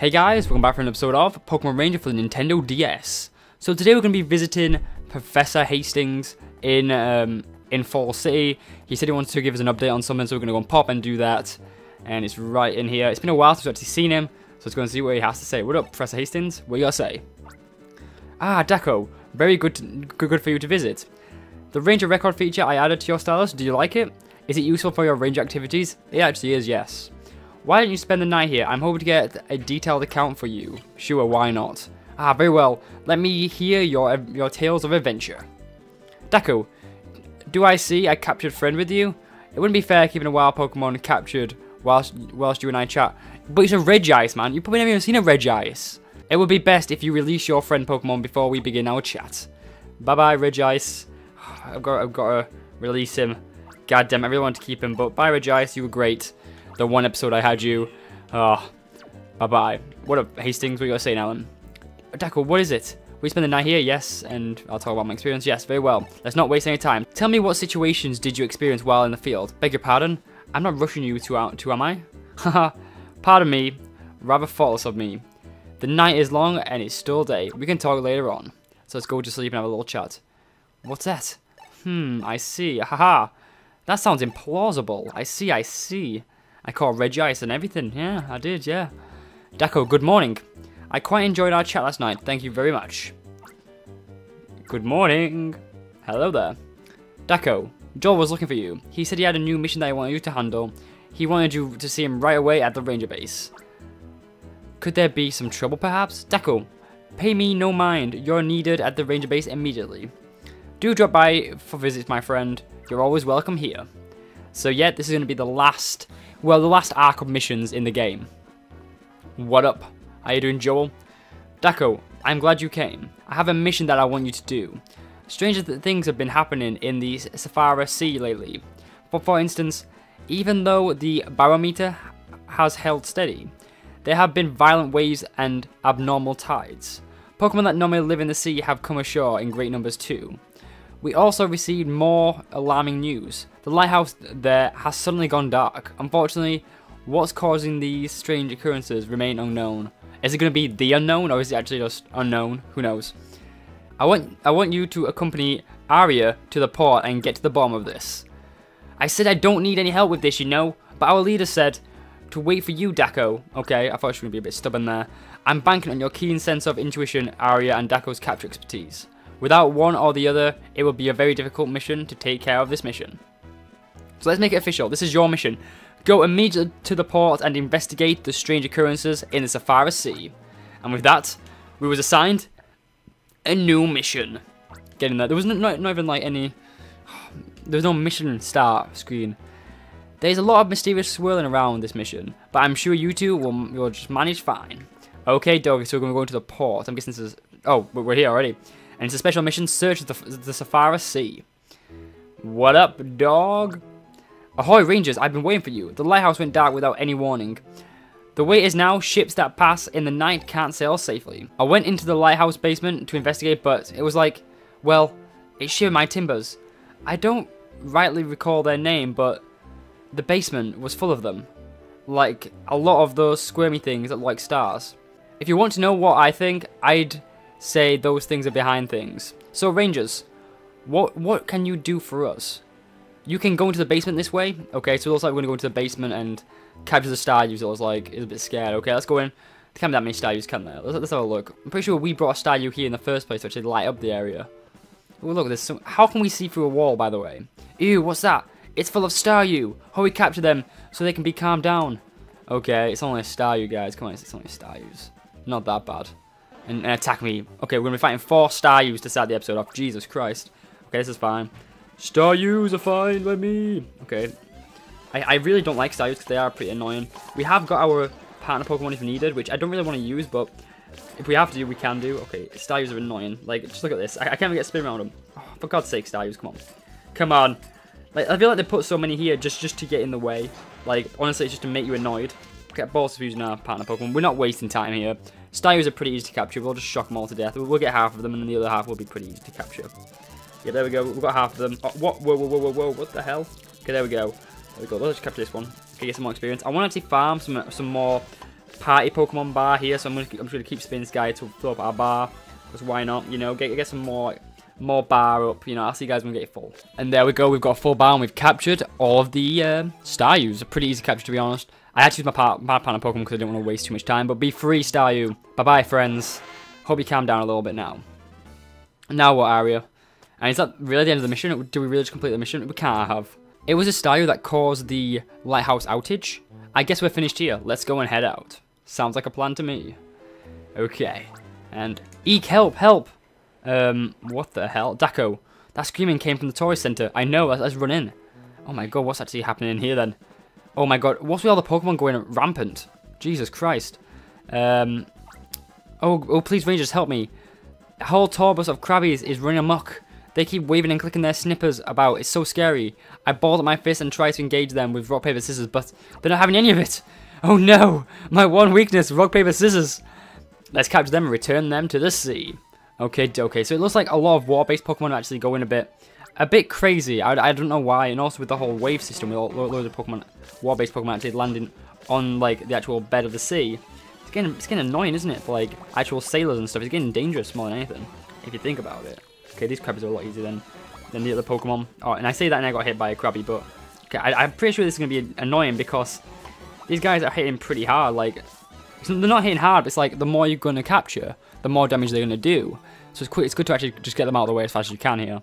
Hey guys, welcome back for an episode of Pokemon Ranger for the Nintendo DS. So today we're going to be visiting Professor Hastings in um, in Fall City. He said he wanted to give us an update on something, so we're going to go and pop and do that. And it's right in here. It's been a while since we've actually seen him, so let's go and see what he has to say. What up, Professor Hastings? What you got to say? Ah, Daco. Very good, to, good, good for you to visit. The Ranger record feature I added to your Styler, do you like it? Is it useful for your Ranger activities? It actually is, yes. Why don't you spend the night here? I'm hoping to get a detailed account for you. Sure, why not? Ah, very well. Let me hear your your tales of adventure. Daco, do I see a captured friend with you? It wouldn't be fair keeping a wild Pokemon captured whilst whilst you and I chat. But it's a Regice, man. You probably never even seen a Regice. It would be best if you release your friend Pokemon before we begin our chat. Bye bye, Regice. I've got I've got to release him. God damn, I really want to keep him, but bye, Regice. You were great the one episode I had you. Oh, bye-bye. What up, Hastings? What you got to say, Alan? Daco, what is it? We spend the night here, yes, and I'll talk about my experience. Yes, very well. Let's not waste any time. Tell me what situations did you experience while in the field? Beg your pardon? I'm not rushing you to, out, to am I? Haha, pardon me. Rather thoughtless of me. The night is long and it's still day. We can talk later on. So let's go to sleep and have a little chat. What's that? Hmm, I see. Haha. That sounds implausible. I see, I see. I caught Regice and everything. Yeah, I did, yeah. Daco, good morning. I quite enjoyed our chat last night. Thank you very much. Good morning. Hello there. Daco, Joel was looking for you. He said he had a new mission that he wanted you to handle. He wanted you to see him right away at the ranger base. Could there be some trouble perhaps? Daco, pay me no mind. You're needed at the ranger base immediately. Do drop by for visits, my friend. You're always welcome here. So yeah, this is going to be the last well, the last arc of missions in the game. What up? How you doing, Joel? Daco, I'm glad you came. I have a mission that I want you to do. Stranger things have been happening in the Safari Sea lately. For, for instance, even though the barometer has held steady, there have been violent waves and abnormal tides. Pokemon that normally live in the sea have come ashore in great numbers too. We also received more alarming news. The lighthouse there has suddenly gone dark. Unfortunately, what's causing these strange occurrences remain unknown. Is it going to be the unknown or is it actually just unknown? Who knows? I want I want you to accompany Aria to the port and get to the bottom of this. I said I don't need any help with this, you know, but our leader said to wait for you, Daco. Okay, I thought she was going to be a bit stubborn there. I'm banking on your keen sense of intuition, Aria, and Daco's capture expertise. Without one or the other, it will be a very difficult mission to take care of this mission. So let's make it official. This is your mission. Go immediately to the port and investigate the strange occurrences in the Safari Sea. And with that, we was assigned a new mission. Getting there. There was not, not, not even like any... There was no mission start screen. There's a lot of mysterious swirling around this mission, but I'm sure you two will, will just manage fine. Okay, doggy, so we're going to go into the port. I'm guessing this is... Oh, we're here already and it's a special mission, search the, the Safari Sea. What up, dog? Ahoy, Rangers, I've been waiting for you. The lighthouse went dark without any warning. The way is now, ships that pass in the night can't sail safely. I went into the lighthouse basement to investigate, but it was like, well, it shivered my timbers. I don't rightly recall their name, but the basement was full of them. Like, a lot of those squirmy things that like stars. If you want to know what I think, I'd say those things are behind things. So Rangers, what what can you do for us? You can go into the basement this way. Okay, so it looks like we're to go into the basement and capture the Staryu's. It was like, it's a bit scared. Okay, let's go in. There can't be that many Staryu's, can there? Let's, let's have a look. I'm pretty sure we brought a Staryu here in the first place to actually light up the area. Oh, look, there's some... How can we see through a wall, by the way? Ew, what's that? It's full of Staryu. we capture them so they can be calmed down. Okay, it's only a Staryu, guys. Come on, it's only Staryus. Not that bad and, and attack me. Okay, we're going to be fighting four Star Staryus to start the episode off. Jesus Christ. Okay, this is fine. Star Staryus are fine by me. Okay. I, I really don't like Star Staryus because they are pretty annoying. We have got our partner Pokemon if needed, which I don't really want to use, but if we have to, we can do. Okay, Staryus are annoying. Like, just look at this. I, I can't even get spin around them. Oh, for God's sake, Staryus, come on. Come on. Like, I feel like they put so many here just, just to get in the way. Like, honestly, it's just to make you annoyed. Get balls of using our partner Pokemon. We're not wasting time here. Staryus are pretty easy to capture. We'll just shock them all to death. We'll get half of them, and then the other half will be pretty easy to capture. Yeah, there we go. We've got half of them. Oh, what? Whoa, whoa, whoa, whoa, whoa. What the hell? Okay, there we go. There we go. Let's capture this one. Okay, get some more experience. I want to actually farm some some more party Pokemon bar here, so I'm gonna, I'm just gonna keep spinning this guy to fill up our bar. Because why not? You know, get get some more more bar up. You know, I'll see you guys when we get full. And there we go. We've got a full bar and we've captured all of the um, Staryus. A pretty easy capture to be honest. I had to use my, part, my Pokemon because I didn't want to waste too much time. But be free, Staryu. Bye bye, friends. Hope you calm down a little bit now. Now what area? And is that really the end of the mission? Do we really just complete the mission? We can't have. It was a Staryu that caused the lighthouse outage. I guess we're finished here. Let's go and head out. Sounds like a plan to me. Okay. And Eek, help, help! Um, what the hell? Daco, that screaming came from the tourist center. I know, let's, let's run in. Oh my god, what's actually happening in here then? Oh my god, what's with all the Pokemon going rampant? Jesus Christ. Um, oh, oh, please Rangers, help me. A whole tourbus of Krabbies is running amok. They keep waving and clicking their snippers about. It's so scary. I balled up my fist and tried to engage them with rock, paper, scissors, but they're not having any of it. Oh no! My one weakness, rock, paper, scissors. Let's capture them and return them to the sea. Okay, okay, so it looks like a lot of war-based Pokemon are actually going a bit a bit crazy. I, I don't know why, and also with the whole wave system, with all, loads of Pokemon, war-based Pokemon actually landing on like the actual bed of the sea. It's getting it's getting annoying, isn't it? For like actual sailors and stuff, it's getting dangerous more than anything, if you think about it. Okay, these Krabbies are a lot easier than than the other Pokemon. Oh, and I say that and I got hit by a Krabby, but okay, I, I'm pretty sure this is gonna be annoying because these guys are hitting pretty hard. Like they're not hitting hard. It's like the more you're gonna capture, the more damage they're gonna do. So it's, quick, it's good to actually just get them out of the way as fast as you can here.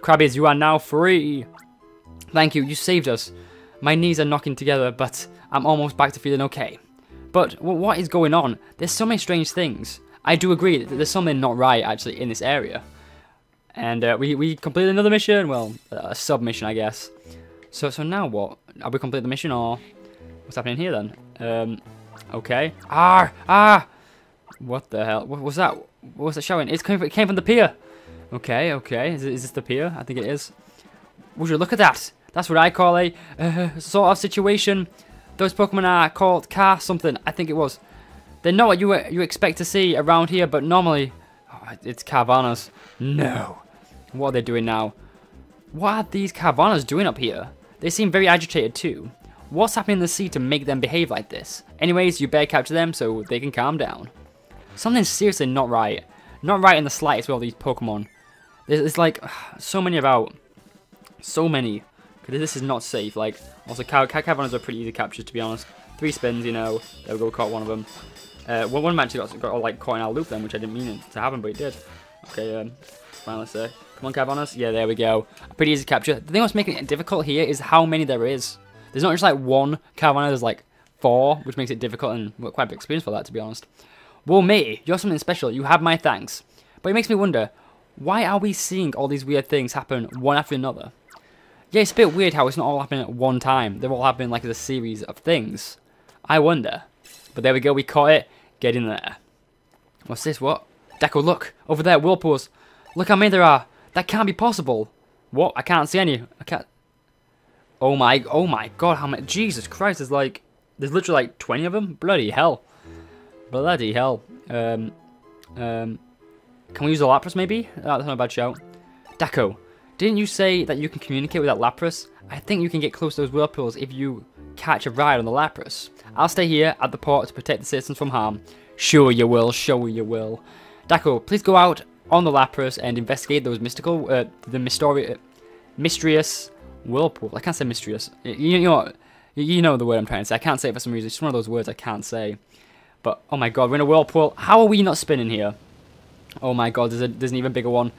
Krabbies, you are now free. Thank you, you saved us. My knees are knocking together, but I'm almost back to feeling okay. But what is going on? There's so many strange things. I do agree that there's something not right actually in this area. And uh, we, we completed another mission, well, a sub-mission I guess. So so now what? Are we complete the mission or what's happening here then? Um, okay. Ah! Ah! What the hell? What was that? What was that showing? It's came, it came from the pier. Okay, okay. Is, it, is this the pier? I think it is. Would you look at that? That's what I call a uh, sort of situation. Those Pokemon are called car something. I think it was. They're not what you you expect to see around here, but normally oh, it's Carvanhas. No. What are they doing now? What are these Carvanhas doing up here? They seem very agitated too. What's happening in the sea to make them behave like this? Anyways, you better capture them so they can calm down. Something's seriously not right. Not right in the slightest with all these Pokemon. There's, there's like so many about. So many. Because this is not safe. Like, also, Carvanhas are pretty easy captures to be honest. Three spins, you know. There we go, caught one of them. Uh, one, one actually got, got like caught in our loop then, which I didn't mean it to happen, but it did. Okay, um, finally say. Come on, Carvanhas. Yeah, there we go. Pretty easy capture. The thing that's making it difficult here is how many there is. There's not just like one Carvanha, there's like four, which makes it difficult and quite a experience for that, to be honest. Well, matey, you're something special. You have my thanks. But it makes me wonder, why are we seeing all these weird things happen one after another? Yeah, it's a bit weird how it's not all happening at one time. They're all happening like as a series of things. I wonder. But there we go, we caught it. Get in there. What's this? What? Daco, look! Over there, whirlpools. Look how many there are. That can't be possible. What? I can't see any. I can't. Oh my, oh my god, how many? Jesus Christ, there's like, there's literally like 20 of them? Bloody hell. Bloody hell. Um, um, can we use the Lapras maybe? Oh, that's not a bad shout. Daco, didn't you say that you can communicate with that Lapras? I think you can get close to those whirlpools if you catch a ride on the Lapras. I'll stay here at the port to protect the citizens from harm. Sure you will, sure you will. Daco, please go out on the Lapras and investigate those mystical, uh, the mystery, uh, mysterious whirlpool. I can't say mysterious. You, you know what? You know the word I'm trying to say. I can't say it for some reason. It's one of those words I can't say. But, oh my god, we're in a whirlpool. How are we not spinning here? Oh my god, there's, a, there's an even bigger one.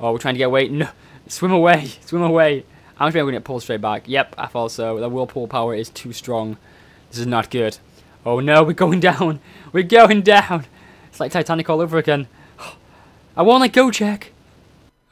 Oh, we're trying to get away. No, swim away, swim away. I'm going to get pulled straight back. Yep, I thought so. The whirlpool power is too strong. This is not good. Oh no, we're going down. We're going down. It's like Titanic all over again. I let go, Jack.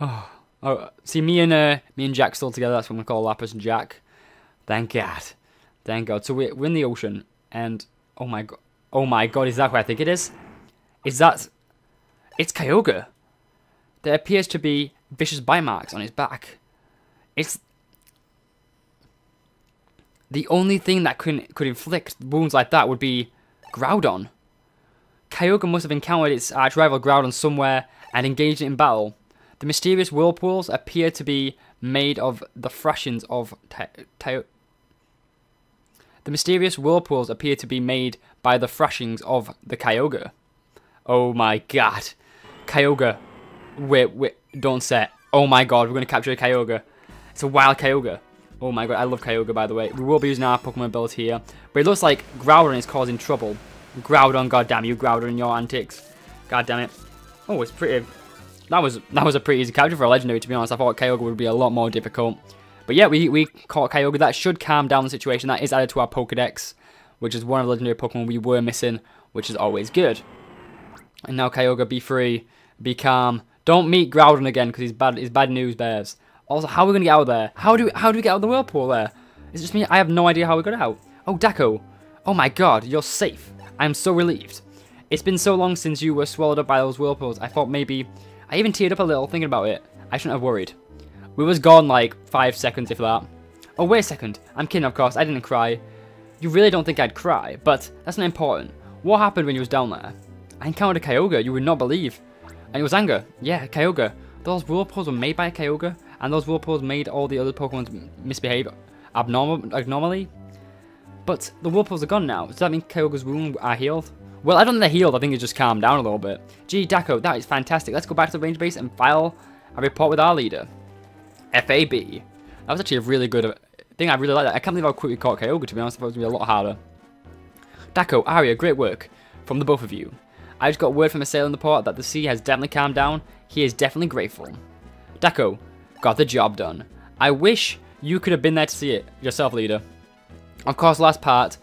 Oh, oh see, me and uh, me and Jack still together. That's what gonna call Lapras and Jack. Thank God. Thank God. So we're, we're in the ocean, and oh my god, oh my god, is that who I think it is? Is that? It's Kyogre. There appears to be vicious bite marks on his back. It's the only thing that could could inflict wounds like that would be Groudon. Kyogre must have encountered its arch rival Groudon somewhere and engaged it in battle. The mysterious whirlpools appear to be made of the fractions of The mysterious whirlpools appear to be made by the thrashings of the Kyogre. Oh my god. Kyogre. Wait, wait, don't set. Oh my god, we're going to capture a Kyogre. It's a wild Kyogre. Oh my god, I love Kyogre by the way. We will be using our Pokemon ability here. But it looks like Groudon is causing trouble. Groudon, goddamn you, Groudon and your antics. God damn it. Oh, it's pretty... That was that was a pretty easy capture for a legendary, to be honest. I thought Kyogre would be a lot more difficult. But yeah, we, we caught Kyogre. That should calm down the situation. That is added to our Pokedex, which is one of the legendary Pokemon we were missing, which is always good. And now Kyogre, be free, be calm. Don't meet Groudon again, because he's bad, he's bad news bears. Also, how are we going to get out of there? How do, how do we get out of the whirlpool there? Is it just me? I have no idea how we got out. Oh, Daco. Oh my god, you're safe. I'm so relieved. It's been so long since you were swallowed up by those whirlpools. I thought maybe... I even teared up a little thinking about it. I shouldn't have worried. We was gone like five seconds, if that. Oh, wait a second. I'm kidding, of course. I didn't cry. You really don't think I'd cry, but that's not important. What happened when you was down there? I encountered a Kyogre you would not believe. And it was anger. Yeah, Kyogre. Those whirlpools were made by a Kyogre, and those whirlpools made all the other Pokemon misbehave abnormal, abnormally. But the whirlpools are gone now. Does that mean Kyogre's wounds are healed? Well, I don't think they're healed. I think it's just calmed down a little bit. Gee, Daco, that is fantastic. Let's go back to the range base and file a report with our leader. FAB. That was actually a really good uh, thing. I really like that. I can't believe how quick we caught Kyogre, to be honest. I thought it was going to be a lot harder. Daco, Aria, great work from the both of you. I just got word from a sailor in the port that the sea has definitely calmed down. He is definitely grateful. Daco, got the job done. I wish you could have been there to see it yourself, leader. Of course, last part,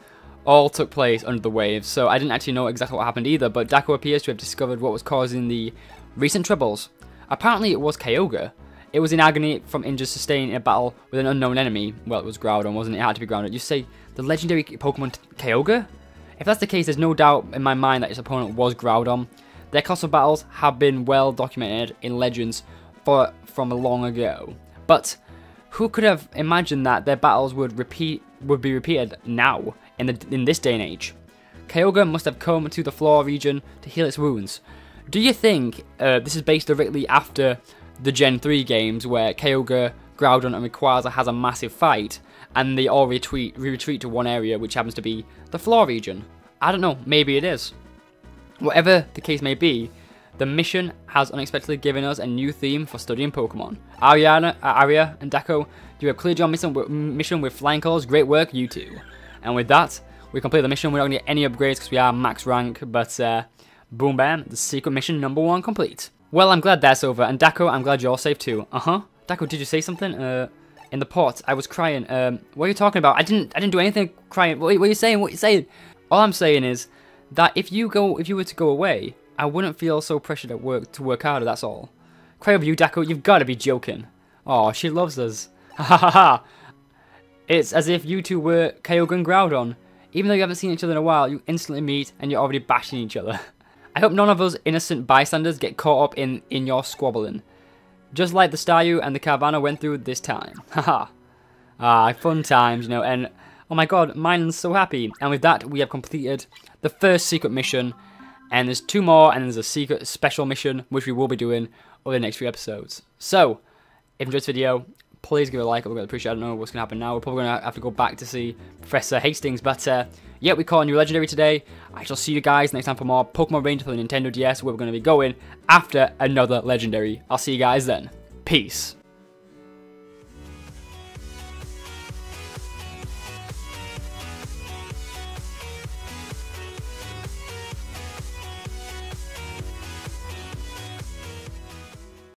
all took place under the waves, so I didn't actually know exactly what happened either, but Daco appears to have discovered what was causing the recent troubles. Apparently it was Kyogre. It was in agony from injuries sustained in a battle with an unknown enemy. Well, it was Groudon, wasn't it? It had to be Groudon. You say the legendary Pokemon Kyogre? If that's the case, there's no doubt in my mind that his opponent was Groudon. Their colossal battles have been well documented in legends for, from long ago. But who could have imagined that their battles would repeat would be repeated now? in, the, in this day and age. Kyogre must have come to the Fiore region to heal its wounds. Do you think uh, this is based directly after the Gen 3 games where Kyogre, Groudon and Rayquaza has a massive fight and they all retreat, retreat to one area which happens to be the Fiore region? I don't know, maybe it is. Whatever the case may be, the mission has unexpectedly given us a new theme for studying Pokemon. Ariana, uh, Aria and Daco, you have cleared your mission, mission with flying colors. Great work, you two. And with that, we complete the mission. We're not going to get any upgrades because we are max rank, but uh, boom bam, the secret mission number one complete. Well, I'm glad that's over, and Daco, I'm glad you're safe too. Uh-huh. Daco, did you say something? Uh, in the port, I was crying. Um, what are you talking about? I didn't, I didn't do anything crying. What, what are you saying? What are you saying? All I'm saying is that if you go, if you were to go away, I wouldn't feel so pressured at work to work harder. That's all. Cry over you, Daco. You've got to be joking. Oh, she loves us. Ha ha ha ha. It's as if you two were Kyogre and Groudon. Even though you haven't seen each other in a while, you instantly meet and you're already bashing each other. I hope none of us innocent bystanders get caught up in, in your squabbling. Just like the Staryu and the Carvanha went through this time. Haha. ah, fun times, you know, and oh my god, mine's so happy. And with that, we have completed the first secret mission. And there's two more, and there's a secret special mission, which we will be doing over the next few episodes. So, if you enjoyed this video, please give it a like. We're going to appreciate. I don't know what's going to happen now. We're probably going to have to go back to see Professor Hastings. But uh, yeah, we caught a new legendary today. I shall see you guys next time for more Pokemon Ranger for the Nintendo DS, where we're going to be going after another legendary. I'll see you guys then. Peace.